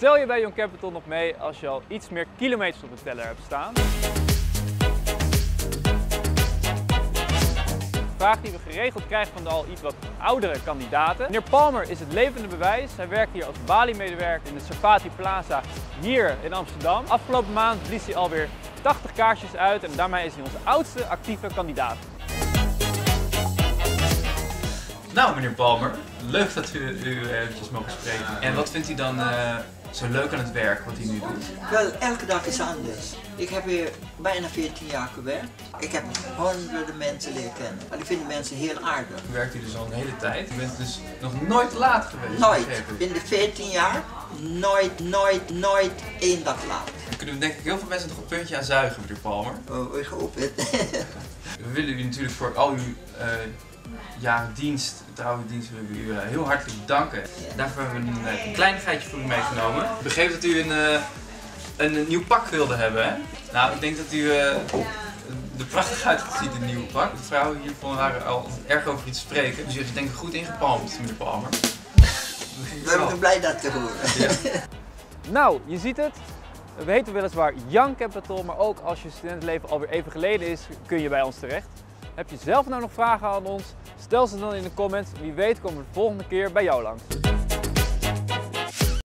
Tel je bij Young Capital nog mee als je al iets meer kilometers op de teller hebt staan? vraag die we geregeld krijgen van de al iets wat oudere kandidaten. Meneer Palmer is het levende bewijs. Hij werkt hier als Bali-medewerker in de Safati Plaza hier in Amsterdam. Afgelopen maand blies hij alweer 80 kaarsjes uit en daarmee is hij onze oudste actieve kandidaat. Nou, meneer Palmer, leuk dat u, u eventjes mogen spreken. En wat vindt u dan uh, zo leuk aan het werk wat hij nu doet? Wel, elke dag is anders. Ik heb hier bijna 14 jaar gewerkt. Ik heb honderden mensen leren kennen. En ik vind de mensen heel aardig. U werkt hier dus al een hele tijd. U bent dus nog nooit laat geweest? Nooit. In de 14 jaar nooit, nooit, nooit één dag laat. Dan kunnen we denk ik heel veel mensen nog een puntje aan zuigen, meneer Palmer. Oh, ik hoop het. we willen u natuurlijk voor al uw uh, jaren dienst, trouwe dienst, willen we u heel hartelijk bedanken. Daarvoor hebben we een, uh, een kleinigheidje voor u meegenomen. Ik begreep dat u een, een nieuw pak wilde hebben, hè? Nou, ik denk dat u er prachtig uitziet in een nieuw pak. De vrouwen hier waren al erg over iets spreken. Dus u heeft denk ik goed ingepalmd, meneer Palmer. We zijn blij dat te horen. Ja. nou, je ziet het. We heten weliswaar Young Capital, maar ook als je studentenleven alweer even geleden is, kun je bij ons terecht. Heb je zelf nou nog vragen aan ons? Vertel ze dan in de comments. Wie weet komen we de volgende keer bij jou langs.